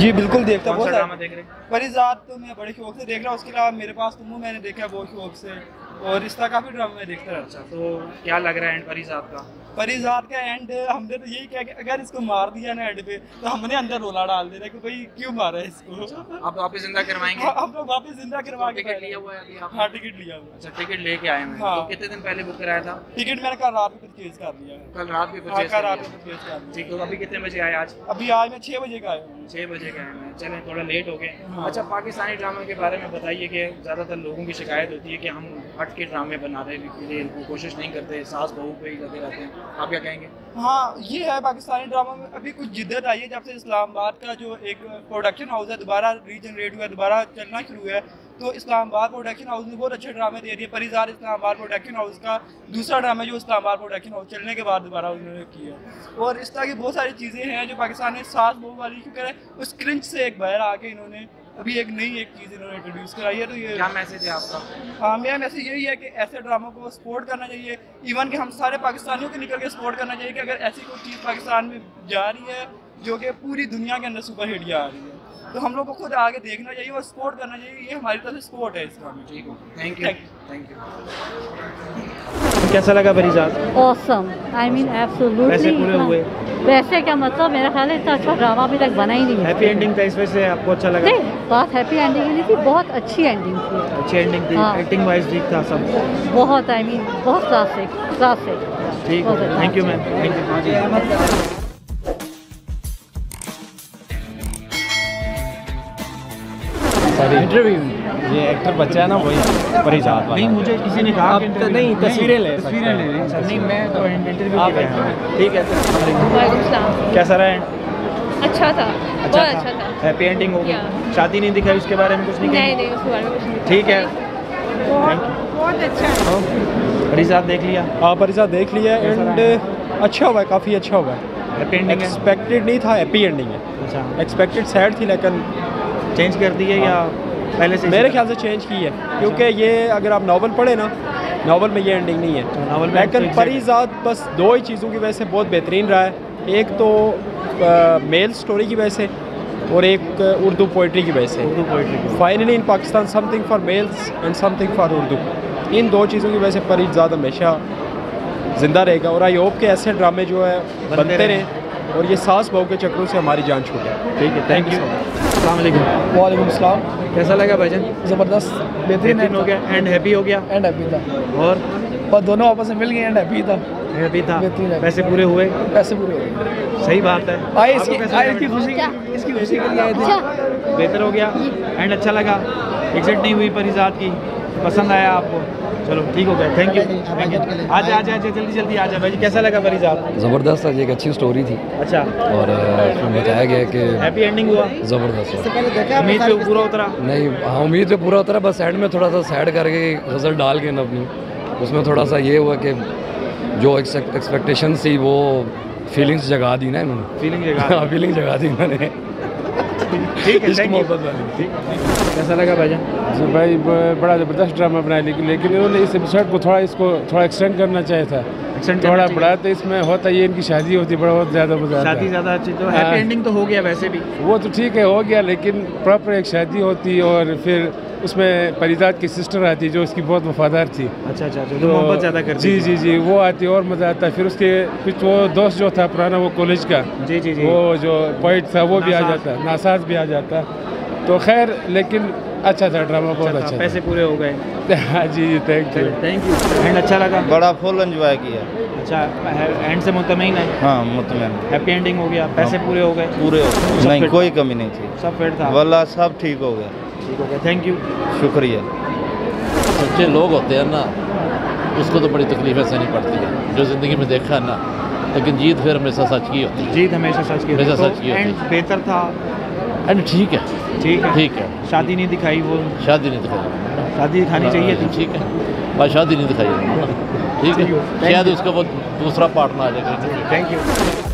जी बिल्कुल देखता हूँ बहुत सारे देख रहे हैं? परिजात तो मैं बड़े शौक से देख रहा हूँ उसके अलावा मेरे पास तुम मैंने देखा है बहुत शौक से। और इस तरह काफ़ी ड्रामा मैं देखता रहता अच्छा तो क्या लग रहा है एंड परी साहब का? परिजात का एंड हमने तो यही कहा कि अगर इसको मार दिया ना एंड पे तो हमने अंदर रोला डाल देना कि भाई क्यों मारा है इसको? आप वापस ज़िंदा करवाएँगे? हाँ, हम लोग वापस ज़िंदा करवा के टिकट लिया हुआ है अभी हाँ टिकट लिया हुआ अच्छा टिकट लेके आए हैं। हाँ। तो कितने दिन पहले बुक कराया था? टिकट मैंने कल रात में परचेज कर लिया है। कल रात भी हाँ परचेज कल रात। में परचेज कर ठीक है तो अभी कितने बजे आए आज? अभी आज मैं छः बजे का आया हूँ। छः बजे का है। मैं चले थोड़ा लेट हो गए। हाँ। अच्छा पाकिस्तानी ड्रामा के बारे में बताइए कि ज़्यादातर लोगों की शिकायत होती है कि हम हट के ड्रामे बना बनाने के लिए कोशिश नहीं करते, सास बहू पे ही लगे रहते हैं। आप क्या कहेंगे? हाँ ये है पाकिस्तानी ड्रामा में। अभी कुछ जिद्दत आई है, जब से इस्लामाबाद का जो एक प्रोडक्शन हाउस है, दोबारा रीजनरेट हुआ दोबारा चलना शुरू है तो इस्लामाबाद प्रोडक्शन हाउस ने बहुत अच्छे ड्रामे दे दिए। परिजार इस्लामाबाद प्रोडक्शन हाउस का दूसरा ड्रामा जो इस्लामाबाद प्रोडक्शन हाउस चलने के बाद दोबारा उन्होंने किया और इस तरह की बहुत सारी चीज़ें हैं, जो पाकिस्तान में सास बहू वाली, क्योंकि उस क्रिंच से एक बाहर आके इन्होंने अभी एक नई एक चीज़ इन्होंने इंट्रोड्यूस कराई है तो ये क्या मैसेज है आपका? हाँ मेरा मैसेज यही है कि ऐसे ड्रामों को सपोर्ट करना चाहिए। इवन कि हम सारे पाकिस्तानियों के निकल के सपोर्ट करना चाहिए कि अगर ऐसी कोई चीज़ पाकिस्तान में जा रही है जो कि पूरी दुनिया के अंदर सुपर हिट जा रही है। तो हम लोग को खुद आगे देखना चाहिए और सपोर्ट करना चाहिए ये हमारी तरफ़ से सपोर्ट है इसका ठीक हो। थैंक यू थैंक यू कैसा लगा Parijat awesome I mean absolutely पूरे हुए। वैसे क्या मतलब? मेरा ख्याल है इतना अच्छा ड्रामा अभी तक बना ही नहीं हैप्पी एंडिंग था इस वजह से आपको अच्छा लगा? नहीं बात हैप्पी एंडिंग नहीं थी बहुत अच्छी एंडिंग थी। अच्छी एंडिंग थी। हाँ। एक्टिंग वाइज ठीक था सब। बहुत आई मीन बहुत क्लासिक क्लासिक ठीक है। Thank you ma'am thank you interview ये एक्टर बच्चा है ना वही परिजात वाला नहीं मुझे किसी ने कहा आप कि तो नहीं, तस्वीरें ले तस्वीरें ले हैं। रहे नहीं मैं तो इंटरव्यू हूँ। ठीक है वालेकुम कैसा रहा? है अच्छा था। अच्छा बहुत अच्छा था। हैप्पी एंडिंग हो गई। शादी नहीं दिखाई उसके बारे में कुछ नहीं नहीं नहीं उसके बारे में कुछ नहीं। ठीक है। बहुत अच्छा परिजात देख लिया? हाँ परिजात देख लिया। एंड अच्छा हुआ है काफ़ी अच्छा हुआ है। है? एक्सपेक्टेड नहीं था हैप्पी एंडिंग है। अच्छा। एक्सपेक्टेड सैड थी लेकिन चेंज कर दी है या पहले से मेरे ख्याल से चेंज की है क्योंकि ये अगर आप नावल पढ़े ना नावल में ये एंडिंग नहीं है। नावल में तो लेकिन exact- परिजात बस दो ही चीज़ों की वजह से बहुत बेहतरीन रहा है। एक तो मेल स्टोरी की वजह से और एक उर्दू पोइट्री की वजह से। Urdu poetry finally in Pakistan something for males and something for Urdu. इन दो चीज़ों की वजह से परिजात हमेशा ज़िंदा रहेगा और आई होप के ऐसे ड्रामे जो है बनते रहें। और ये सास बहू के चक्रों से हमारी जान छूटे ठीक है थैंक यू अलैक्म वालेकुम सलाम कैसा लगा भाईजान? ज़बरदस्त बेहतरीन हो गया एंड हैप्पी हो गया? एंड हैप्पी था। और? और दोनों आपस में मिल गए एंड हैप्पी था। हैप्पी था। बेहतरीन पैसे पूरे हुए? पैसे पूरे हो गए सही बात है। आए इसकी आए इसकी खुशी के इसकी खुशी के लिए आए थे। अच्छा। बेहतर हो गया। एंड अच्छा लगा। एग्जिट नहीं हुई परिजात की। पसंद आया आपको। चलो ठीक हो गया। थैंक यू थैंक यू आजा आजा आजा जल्दी जल्दी आजा भाई कैसा लगा परिजात ज़बरदस्त है ये एक अच्छी स्टोरी थी। अच्छा। और उसमें बताया गया कि हैप्पी एंडिंग हुआ? ज़बरदस्त। उम्मीद पे पूरा उतरा? नहीं हाँ उम्मीद पे पूरा उतरा बस एंड में थोड़ा सा सैड करके गज़ल डाल के ना अपनी। उसमें थोड़ा सा ये हुआ कि जो एक्सपेक्टेशन थी वो फीलिंग्स जगा दी ना इन्होंने। फीलिंग जगह फीलिंग जगा दी इन्होंने। ठीक है मोहब्बत वाली कैसा लगा भाईजान भाई बड़ा ज़बरदस्त ड्रामा बनाया लेकिन लेकिन इन्होंने इस एपिसोड को थोड़ा इसको थोड़ा एक्सटेंड करना चाहिए था। थोड़ा बड़ा तो इसमें होता ये इनकी शादी होती बड़ा बहुत ज़्यादा मज़ा आता। शादी ज़्यादा अच्छी तो हाँ। हैप्पी एंडिंग तो हो गया वैसे भी। वो तो ठीक है हो गया लेकिन प्रॉपर एक शादी होती और फिर उसमें परिजात की सिस्टर आती जो उसकी बहुत वफादार थी। अच्छा अच्छा अच्छा तो मोहब्बत ज़्यादा करती जी जी जी वो आती और मज़ा आता। फिर उसके कुछ वो दोस्त जो था पुराना वो कॉलेज का जी जी जी। वो जो पोइट था वो भी आ नासाज। जाता नासाज भी आ जाता। तो खैर लेकिन अच्छा था ड्रामा बहुत अच्छा अच्छा पैसे पूरे हो गए। हाँ जी जी thank you thank you and अच्छा लगा? बड़ा फुल एंजॉय किया। अच्छा एंड से मुतमिन है? हाँ मुतमैन। हैप्पी एंडिंग हो गया पैसे पूरे हो गए। पूरे हो सब नहीं कोई कमी नहीं थी। सब फिट था। वल्ला सब ठीक हो गया। ठीक हो गया। थैंक यू शुक्रिया। सच्चे लोग होते हैं ना उसको तो बड़ी तकलीफें सहनी पड़ती है। जो ज़िंदगी में देखा है ना लेकिन जीत फिर हमेशा सच की होती है। जीत हमेशा सच की हमेशा तो सच की एंड बेहतर था। एंड ठीक है। ठीक है। ठीक है। शादी नहीं दिखाई वो। शादी नहीं दिखाई। शादी दिखानी चाहिए थी। ठीक है। बस शादी नहीं दिखाई। ठीक है। शायद उसका वो दूसरा पार्टनर आ जाएगा थैंक यू